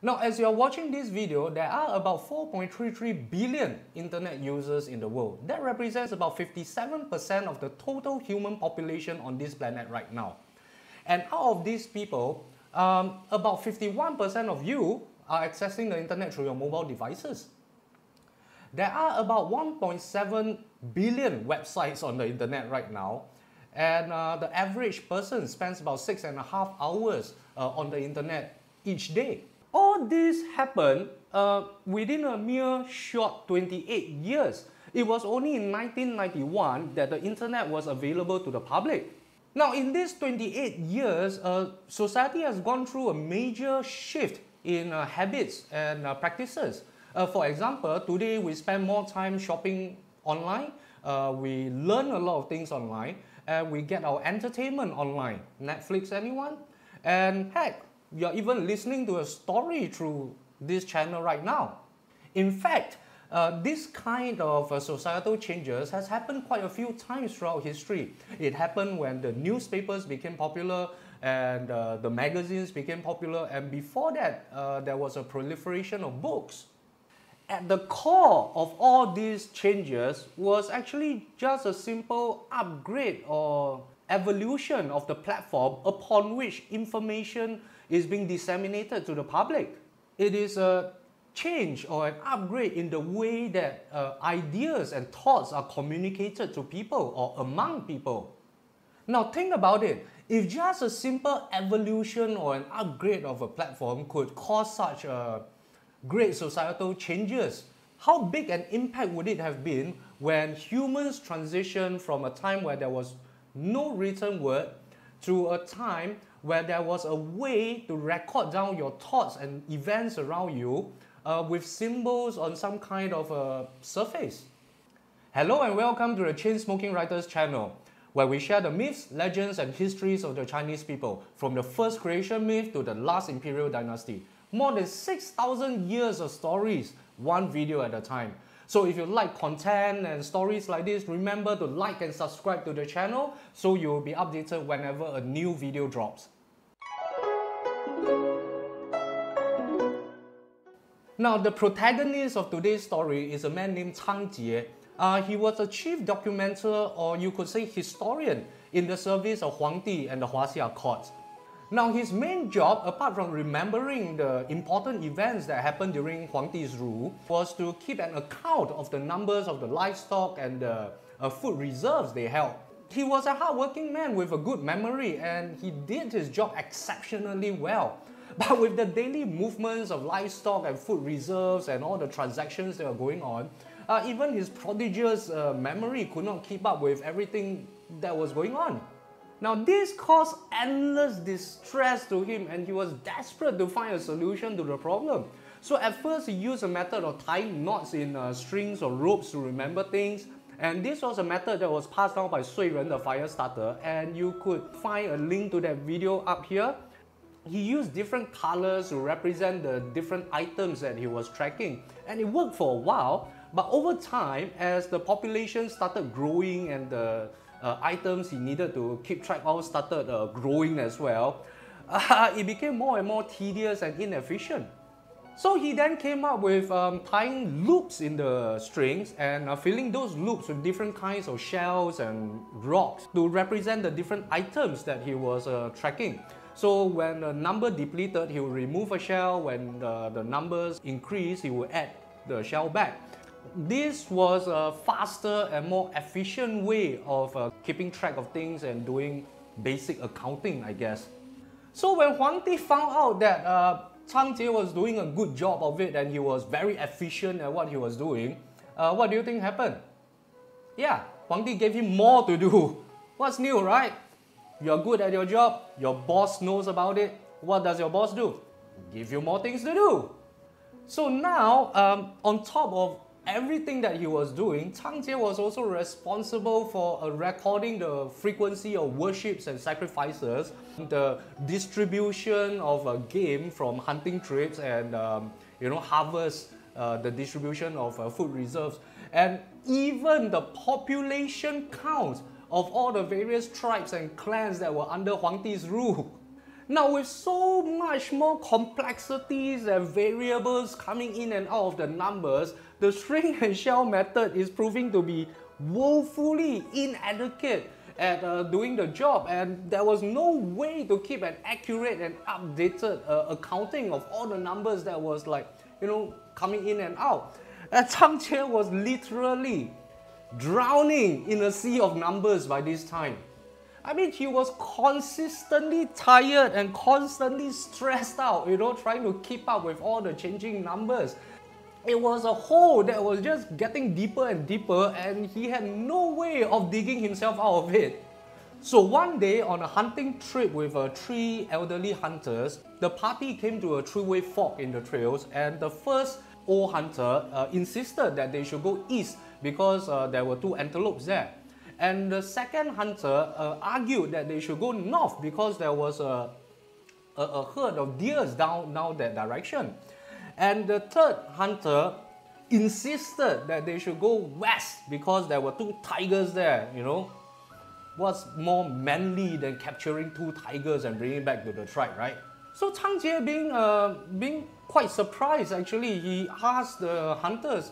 Now, as you're watching this video, there are about 4.33 billion internet users in the world. That represents about 57% of the total human population on this planet right now. And out of these people, um, about 51% of you are accessing the internet through your mobile devices. There are about 1.7 billion websites on the internet right now, and uh, the average person spends about six and a half hours uh, on the internet each day. All this happened uh, within a mere short 28 years. It was only in 1991 that the internet was available to the public. Now, in these 28 years, uh, society has gone through a major shift in uh, habits and uh, practices. Uh, for example, today we spend more time shopping online, uh, we learn a lot of things online, and we get our entertainment online. Netflix, anyone? And heck, you're even listening to a story through this channel right now. In fact, uh, this kind of uh, societal changes has happened quite a few times throughout history. It happened when the newspapers became popular and uh, the magazines became popular, and before that, uh, there was a proliferation of books. At the core of all these changes was actually just a simple upgrade or evolution of the platform upon which information is being disseminated to the public. It is a change or an upgrade in the way that uh, ideas and thoughts are communicated to people or among people. Now think about it. If just a simple evolution or an upgrade of a platform could cause such a great societal changes, how big an impact would it have been when humans transitioned from a time where there was no written word to a time where there was a way to record down your thoughts and events around you uh, with symbols on some kind of a surface. Hello and welcome to the Chain Smoking Writers channel, where we share the myths, legends, and histories of the Chinese people, from the first creation myth to the last imperial dynasty. More than 6,000 years of stories, one video at a time. So if you like content and stories like this, remember to like and subscribe to the channel so you'll be updated whenever a new video drops. Now, the protagonist of today's story is a man named Cang Jie. Uh, he was a chief documenter, or you could say historian, in the service of Huang Di and the Huaxia courts. Now, his main job, apart from remembering the important events that happened during Huang Di's rule, was to keep an account of the numbers of the livestock and the uh, food reserves they held. He was a hardworking man with a good memory and he did his job exceptionally well. But with the daily movements of livestock and food reserves and all the transactions that were going on, uh, even his prodigious uh, memory could not keep up with everything that was going on. Now, this caused endless distress to him, and he was desperate to find a solution to the problem. So, at first, he used a method of tying knots in uh, strings or ropes to remember things. And this was a method that was passed down by Sui Ren, the fire starter. And you could find a link to that video up here. He used different colors to represent the different items that he was tracking. And it worked for a while. But over time, as the population started growing and the items he needed to keep track of started uh, growing as well, uh, it became more and more tedious and inefficient. So he then came up with um, tying loops in the strings and uh, filling those loops with different kinds of shells and rocks to represent the different items that he was uh, tracking. So when the number depleted, he would remove a shell. When the, the numbers increase, he would add the shell back. This was a faster and more efficient way of uh, keeping track of things and doing basic accounting, I guess. So when Huang Di found out that uh, Cang Jie was doing a good job of it and he was very efficient at what he was doing, uh, what do you think happened? Yeah, Huang Di gave him more to do. What's new, right? You're good at your job, your boss knows about it. What does your boss do? Give you more things to do. So now, um, on top of everything that he was doing, Cang Jie was also responsible for uh, recording the frequency of worships and sacrifices, the distribution of a game from hunting trips and um, you know harvest, uh, the distribution of uh, food reserves, and even the population count of all the various tribes and clans that were under Huang Di's rule. Now with so much more complexities and variables coming in and out of the numbers, the string and shell method is proving to be woefully inadequate at uh, doing the job and there was no way to keep an accurate and updated uh, accounting of all the numbers that was like, you know, coming in and out. And Cang was literally drowning in a sea of numbers by this time. I mean, he was consistently tired and constantly stressed out, you know, trying to keep up with all the changing numbers. It was a hole that was just getting deeper and deeper, and he had no way of digging himself out of it. So one day on a hunting trip with uh, three elderly hunters, the party came to a three-way fork in the trails and the first old hunter uh, insisted that they should go east because uh, there were two antelopes there. And the second hunter uh, argued that they should go north because there was a, a, a herd of deers down, down that direction. And the third hunter insisted that they should go west because there were two tigers there, you know. What's more manly than capturing two tigers and bringing back to the tribe, right? So Cang Jie being, uh, being quite surprised actually, he asked the hunters,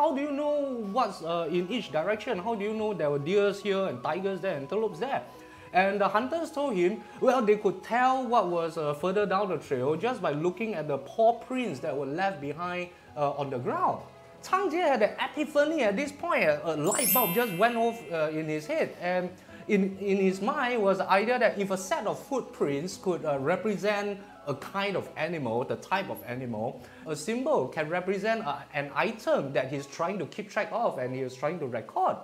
how do you know what's uh, in each direction? How do you know there were deers here and tigers there and antelopes there? And the hunters told him, well, they could tell what was uh, further down the trail just by looking at the paw prints that were left behind uh, on the ground. Cang Jie had an epiphany at this point. A, light bulb just went off uh, in his head. And in, in his mind was the idea that if a set of footprints could uh, represent a kind of animal, the type of animal, a symbol can represent a, an item that he's trying to keep track of and he is trying to record.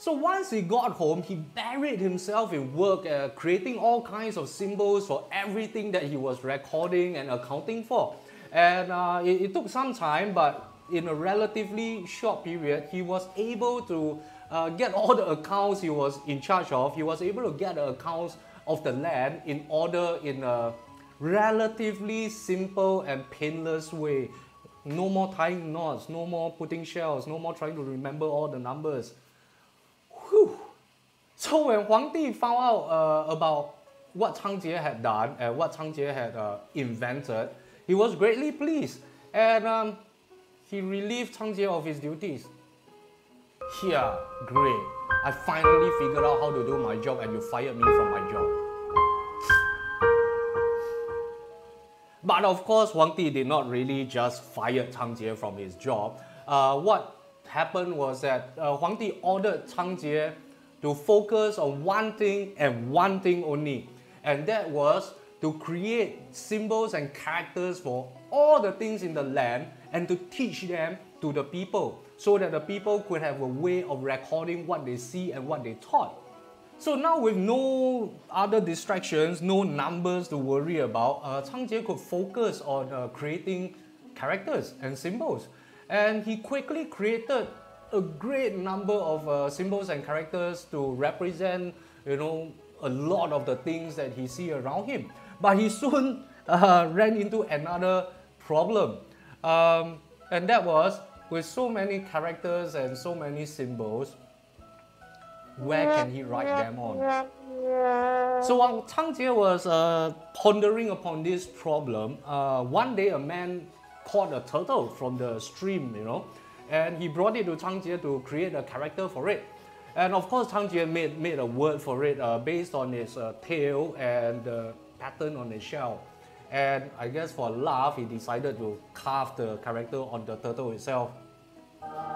So once he got home, he buried himself in work, uh, creating all kinds of symbols for everything that he was recording and accounting for. And uh, it, it, took some time, but in a relatively short period, he was able to uh, get all the accounts he was in charge of. He was able to get the accounts of the land in order in a relatively simple and painless way. No more tying knots, no more putting shells, no more trying to remember all the numbers. Whew. So when Huang Di found out uh, about what Cang Jie had done and what Cang Jie had uh, invented, he was greatly pleased and um, he relieved Cang Jie of his duties. Here, great. I finally figured out how to do my job and you fired me from my job. But of course, Huang Di did not really just fire Cang Jie from his job. Uh, what happened was that uh, Huang ordered Cang Jie to focus on one thing and one thing only, and that was to create symbols and characters for all the things in the land and to teach them to the people so that the people could have a way of recording what they see and what they taught. So now with no other distractions, no numbers to worry about, uh, Cang Jie could focus on uh, creating characters and symbols. And he quickly created a great number of uh, symbols and characters to represent, you know, a lot of the things that he see around him. But he soon uh, ran into another problem. Um, and that was with so many characters and so many symbols, where can he write them on? So while Cang Jie was uh, pondering upon this problem, uh, one day a man caught a turtle from the stream, you know, and he brought it to Cang Jie to create a character for it. And of course, Cang Jie made, made a word for it uh, based on its uh, tail and the pattern on its shell. And I guess for a laugh, he decided to carve the character on the turtle itself.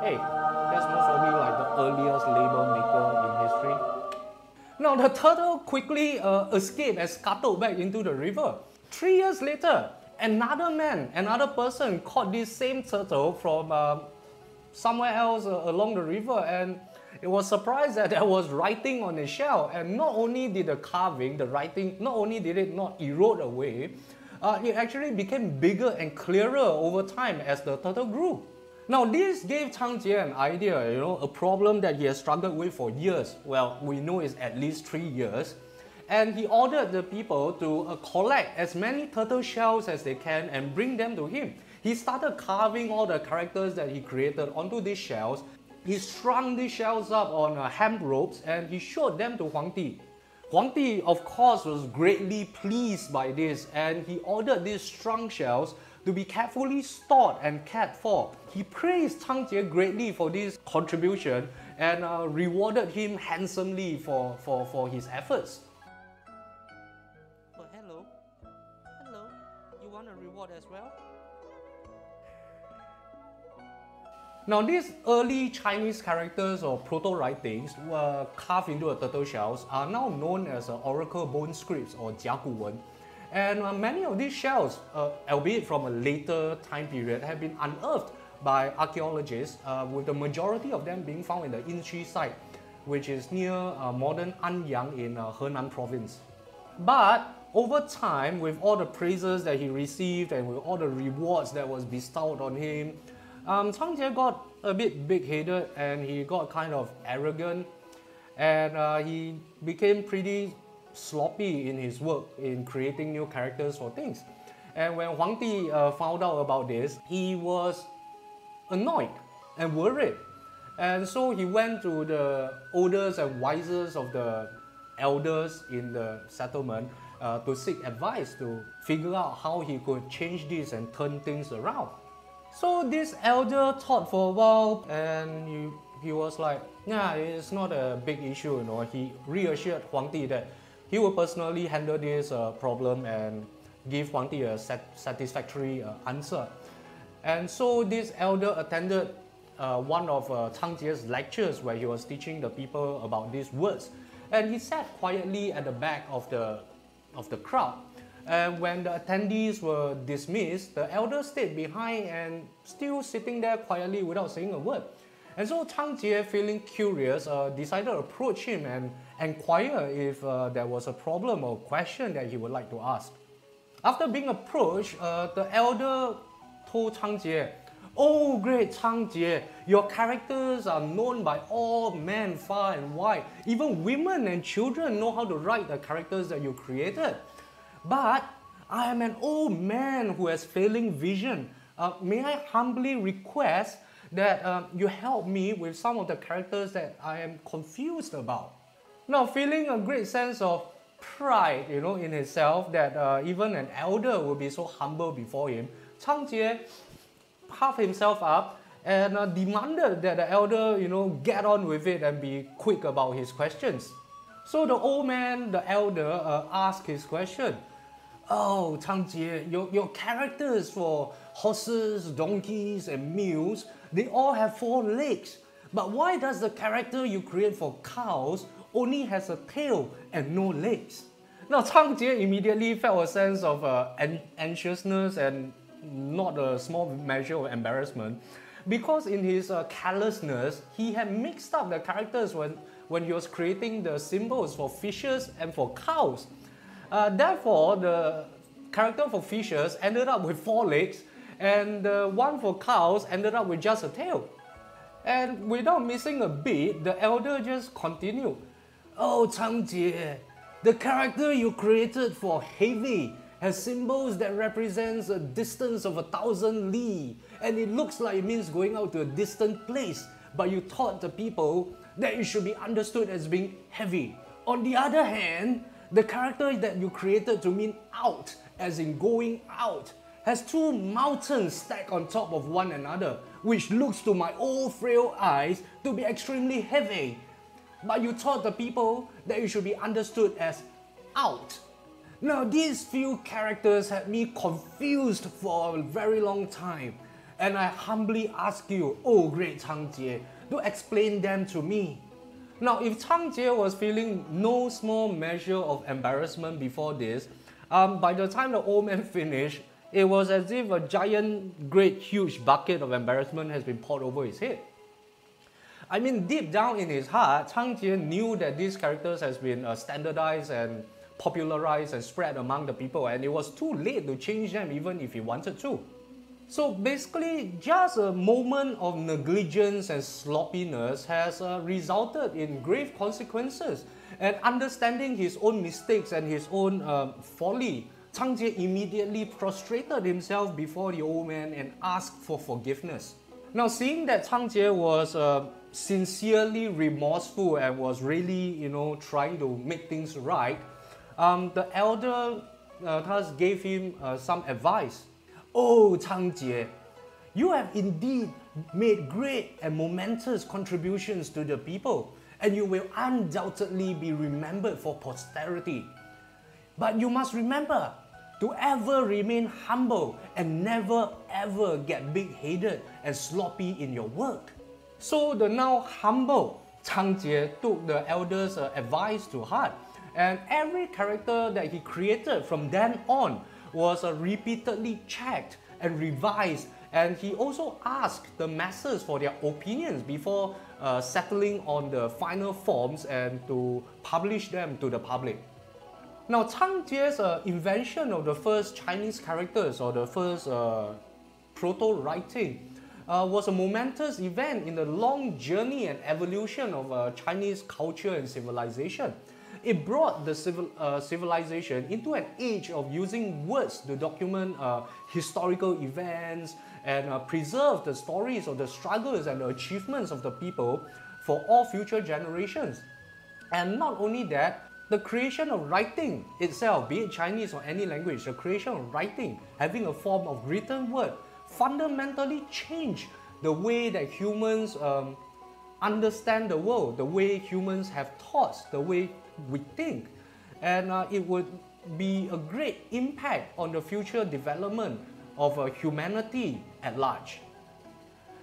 Hey, that's most probably like the earliest history. Now the turtle quickly uh, escaped and scuttled back into the river. Three years later, another man, another person caught this same turtle from uh, somewhere else uh, along the river and it was surprised that there was writing on the shell and not only did the carving, the writing, not only did it not erode away, uh, it actually became bigger and clearer over time as the turtle grew. Now this gave Cang Jie an idea, you know, a problem that he has struggled with for years. Well, we know it's at least three years. And he ordered the people to uh, collect as many turtle shells as they can and bring them to him. He started carving all the characters that he created onto these shells. He strung these shells up on uh, hemp ropes and he showed them to Huang Di. Huang Di, of course, was greatly pleased by this and he ordered these strong shells to be carefully stored and cared for. He praised Cang Jie greatly for this contribution and uh, rewarded him handsomely for, for, for his efforts. Hello. Hello. You want a reward as well? Now, these early Chinese characters or proto-writings were carved into a turtle shells are now known as uh, oracle bone scripts or Jiagu Wen. And uh, many of these shells, uh, albeit from a later time period, have been unearthed by archaeologists, uh, with the majority of them being found in the Yinxu site, which is near modern Anyang in Henan province. But over time, with all the praises that he received and with all the rewards that was bestowed on him, um, Cang Jie got a bit big-headed and he got kind of arrogant and uh, he became pretty sloppy in his work in creating new characters for things. And when Huang Di uh, found out about this, he was annoyed and worried. And so he went to the oldest and wisest of the elders in the settlement uh, to seek advice to figure out how he could change this and turn things around. So this elder thought for a while and he, he was like, yeah, it's not a big issue, you know. He reassured Huang Di that he will personally handle this uh, problem and give Huang Di a sat satisfactory uh, answer. And so this elder attended uh, one of uh, Cang Jie's lectures where he was teaching the people about these words. And he sat quietly at the back of the, of the crowd. And when the attendees were dismissed, the elder stayed behind and still sitting there quietly without saying a word. And so Cang Jie, feeling curious, uh, decided to approach him and inquire if uh, there was a problem or question that he would like to ask. After being approached, uh, the elder told Cang Jie, Oh, great Cang Jie, your characters are known by all men far and wide. Even women and children know how to write the characters that you created. But I am an old man who has failing vision. Uh, may I humbly request that um, you help me with some of the characters that I am confused about. Now, feeling a great sense of pride, you know, in himself that uh, even an elder will be so humble before him, Cang Jie puffed himself up and uh, demanded that the elder, you know, get on with it and be quick about his questions. So the old man, the elder, uh, asked his question. Oh, Cang Jie, your, your characters for horses, donkeys, and mules they all have four legs. But why does the character you create for cows only has a tail and no legs? Now Cang Jie immediately felt a sense of uh, anxiousness and not a small measure of embarrassment because in his uh, carelessness, he had mixed up the characters when, when he was creating the symbols for fishes and for cows. Uh, therefore, the character for fishes ended up with four legs and the one for cows ended up with just a tail. And without missing a beat, the elder just continued. Oh, Cang Jie, the character you created for Heavy has symbols that represents a distance of a thousand li, and it looks like it means going out to a distant place, but you taught the people that it should be understood as being heavy. On the other hand, the character that you created to mean out, as in going out, has two mountains stacked on top of one another, which looks to my old frail eyes to be extremely heavy. But you taught the people that you should be understood as out. Now these few characters had me confused for a very long time, and I humbly ask you, oh great Cang Jie, to explain them to me. Now if Cang Jie was feeling no small measure of embarrassment before this, um, by the time the old man finished, it was as if a giant, great, huge bucket of embarrassment has been poured over his head. I mean, deep down in his heart, Cang Jie knew that these characters has been uh, standardized and popularized and spread among the people, and it was too late to change them even if he wanted to. So basically, just a moment of negligence and sloppiness has uh, resulted in grave consequences. And understanding his own mistakes and his own uh, folly Cang Jie immediately prostrated himself before the old man and asked for forgiveness. Now, seeing that Cang Jie was uh, sincerely remorseful and was really, you know, trying to make things right, um, the elder uh, thus gave him uh, some advice. Oh, Cang Jie, you have indeed made great and momentous contributions to the people, and you will undoubtedly be remembered for posterity. But you must remember to ever remain humble and never ever get big headed and sloppy in your work. So the now humble Cang Jie took the elders' uh, advice to heart, and every character that he created from then on was uh, repeatedly checked and revised and he also asked the masses for their opinions before uh, settling on the final forms and to publish them to the public. Now, Cang Jie's uh, invention of the first Chinese characters or the first uh, proto-writing uh, was a momentous event in the long journey and evolution of uh, Chinese culture and civilization. It brought the civil, uh, civilization into an age of using words to document uh, historical events and uh, preserve the stories of the struggles and the achievements of the people for all future generations. And not only that, the creation of writing itself, be it Chinese or any language, the creation of writing, having a form of written word, fundamentally change the way that humans um, understand the world, the way humans have thoughts, the way we think. And uh, it would be a great impact on the future development of uh, humanity at large.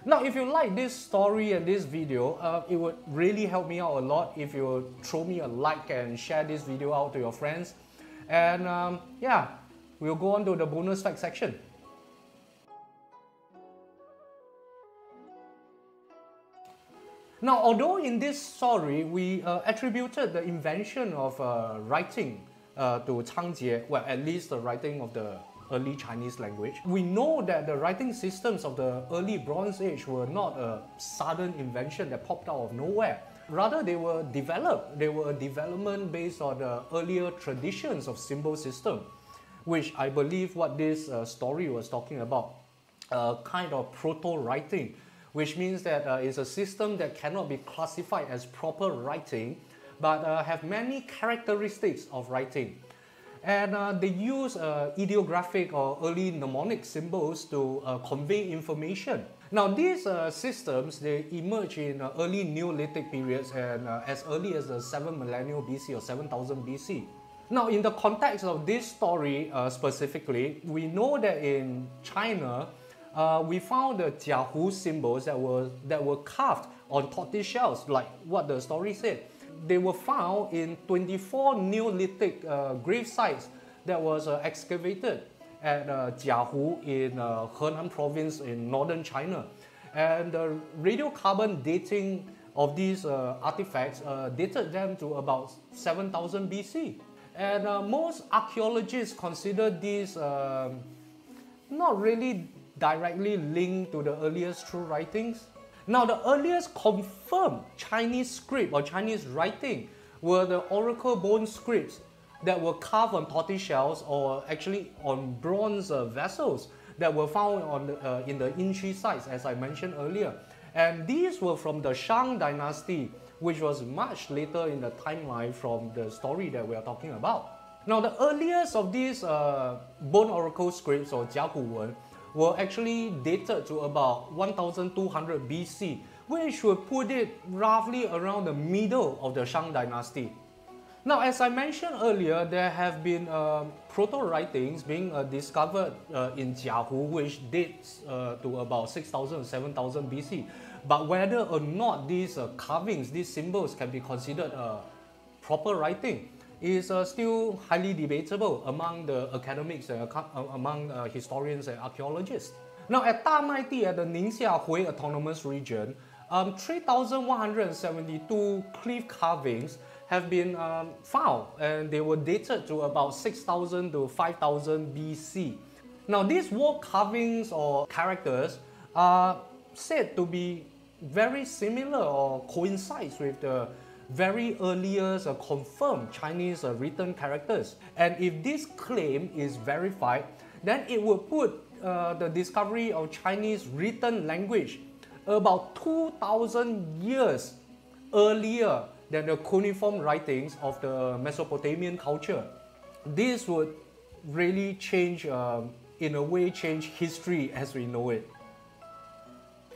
Now, if you like this story and this video, uh, it would really help me out a lot if you throw me a like and share this video out to your friends. And um, yeah, we'll go on to the bonus fact section. Now, although in this story we uh, attributed the invention of uh, writing uh, to Cang Jie, well, at least the writing of the early Chinese language. We know that the writing systems of the early Bronze Age were not a sudden invention that popped out of nowhere. Rather, they were developed. They were a development based on the earlier traditions of symbol system, which I believe what this uh, story was talking about, a kind of proto-writing, which means that uh, it's a system that cannot be classified as proper writing, but uh, have many characteristics of writing. And uh, they use uh, ideographic or early mnemonic symbols to uh, convey information. Now these uh, systems, they emerge in uh, early Neolithic periods and uh, as early as the 7th millennium BC or 7000 BC. Now in the context of this story specifically, we know that in China, we found the Jiahu symbols that were, that were carved on tortoise shells, like what the story said they were found in 24 Neolithic uh, grave sites that was uh, excavated at uh, Jiahu in uh, Henan province in northern China. And the radiocarbon dating of these uh, artifacts uh, dated them to about 7000 BC. And uh, most archaeologists consider these um, not really directly linked to the earliest true writings. Now, the earliest confirmed Chinese script or Chinese writing were the oracle bone scripts that were carved on tortoise shells or actually on bronze uh, vessels that were found on the, uh, in the Yinxu sites, as I mentioned earlier. And these were from the Shang dynasty, which was much later in the timeline from the story that we are talking about. Now, the earliest of these uh, bone oracle scripts or Jiagu Wen were actually dated to about 1200 BC, which would put it roughly around the middle of the Shang dynasty. Now, as I mentioned earlier, there have been uh, proto-writings being uh, discovered uh, in Jiahu, which dates uh, to about 6000 7000 BC. But whether or not these uh, carvings, these symbols can be considered uh, proper writing is uh, still highly debatable among the academics uh, among uh, historians and archaeologists. Now at Damaidi at the Ningxia Hui Autonomous Region, um, 3,172 cliff carvings have been um, found and they were dated to about 6,000 to 5,000 BC. Now these wall carvings or characters are said to be very similar or coincides with the very earliest uh, confirmed Chinese uh, written characters. And if this claim is verified, then it would put uh, the discovery of Chinese written language about 2,000 years earlier than the cuneiform writings of the Mesopotamian culture. This would really change, um, in a way, change history as we know it.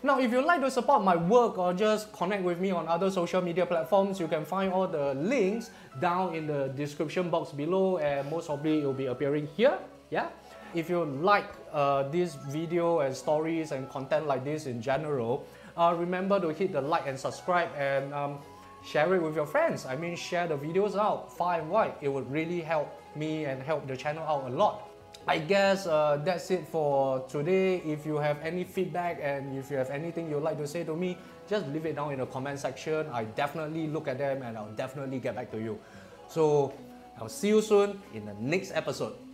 Now, if you'd like to support my work or just connect with me on other social media platforms, you can find all the links down in the description box below and most probably it will be appearing here. Yeah. If you like uh, this video and stories and content like this in general, uh, remember to hit the like and subscribe and um, share it with your friends. I mean, share the videos out far and wide. It would really help me and help the channel out a lot. I guess uh, that's it for today. If you have any feedback and if you have anything you'd like to say to me, just leave it down in the comment section. I definitely look at them and I'll definitely get back to you. So I'll see you soon in the next episode.